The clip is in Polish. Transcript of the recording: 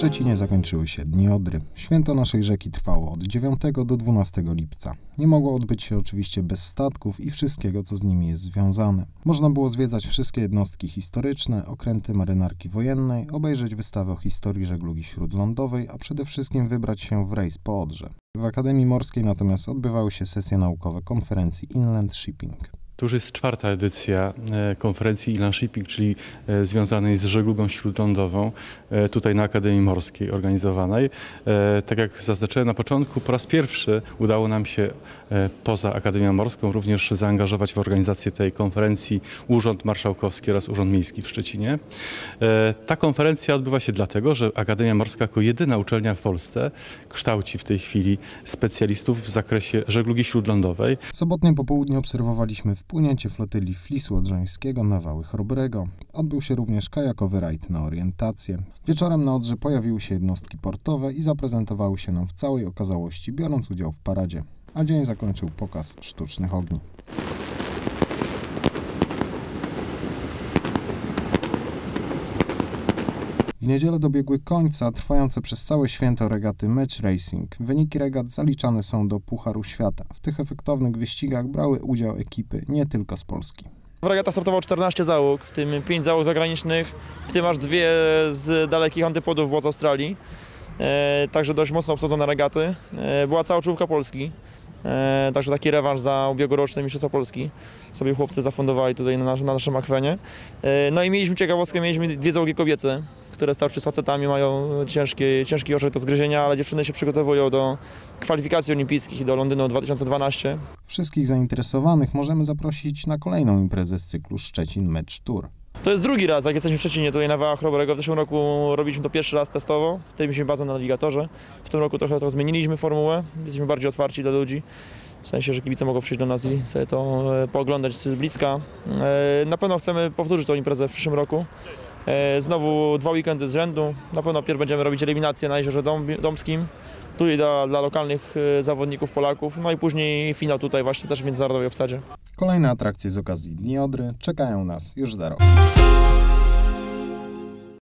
Szczecinie zakończyły się Dni Odry. Święto naszej rzeki trwało od 9 do 12 lipca. Nie mogło odbyć się oczywiście bez statków i wszystkiego, co z nimi jest związane. Można było zwiedzać wszystkie jednostki historyczne, okręty marynarki wojennej, obejrzeć wystawę o historii żeglugi śródlądowej, a przede wszystkim wybrać się w rejs po Odrze. W Akademii Morskiej natomiast odbywały się sesje naukowe konferencji Inland Shipping. To już jest czwarta edycja e, konferencji Inland Shipping, czyli e, związanej z żeglugą śródlądową, e, tutaj na Akademii Morskiej organizowanej. Tak jak zaznaczyłem na początku, po raz pierwszy udało nam się poza Akademią Morską również zaangażować w organizację tej konferencji Urząd Marszałkowski oraz Urząd Miejski w Szczecinie. Ta konferencja odbywa się dlatego, że Akademia Morska jako jedyna uczelnia w Polsce kształci w tej chwili specjalistów w zakresie żeglugi śródlądowej. Sobotnie popołudnie obserwowaliśmy w wpłynięcie flotyli Flisu Odrzańskiego na Wały Chrobrego. Odbył się również kajakowy rajd na orientację. Wieczorem na Odrze pojawiły się jednostki portowe i zaprezentowały się nam w całej okazałości, biorąc udział w paradzie. A dzień zakończył pokaz sztucznych ogni. W niedzielę dobiegły końca trwające przez całe święto regaty Match Racing. Wyniki regat zaliczane są do Pucharu Świata. W tych efektownych wyścigach brały udział ekipy nie tylko z Polski. W regatach startowało 14 załóg, w tym 5 załóg zagranicznych, w tym aż dwie z dalekich antypodów, bo z Australii. E, także dość mocno obsadzone regaty. E, była cała czołówka Polski. E, także taki rewanż za ubiegłoroczny Mistrzostwa Polski sobie chłopcy zafundowali tutaj na, nasz, na naszym akwenie. E, no i mieliśmy ciekawostkę, mieliśmy dwie załogi kobiece, które starczy z facetami, mają ciężki, ciężki orzech do zgryzienia, ale dziewczyny się przygotowują do kwalifikacji olimpijskich do Londynu 2012. Wszystkich zainteresowanych możemy zaprosić na kolejną imprezę z cyklu Szczecin Match Tour. To jest drugi raz, jak jesteśmy w Szczecinie, tutaj na Wałach Chrobrego. W zeszłym roku robiliśmy to pierwszy raz testowo, wtedy bazę na nawigatorze. W tym roku trochę to zmieniliśmy formułę, jesteśmy bardziej otwarci dla ludzi. W sensie, że kibice mogą przyjść do nas i sobie to e, pooglądać z bliska. E, na pewno chcemy powtórzyć tę imprezę w przyszłym roku. E, znowu dwa weekendy z rzędu. Na pewno pierw będziemy robić eliminację na Jeziorze Dom, Domskim, tutaj dla, dla lokalnych zawodników Polaków, no i później finał tutaj właśnie też w międzynarodowej obsadzie. Kolejne atrakcje z okazji Dni Odry czekają nas już za rok.